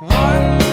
One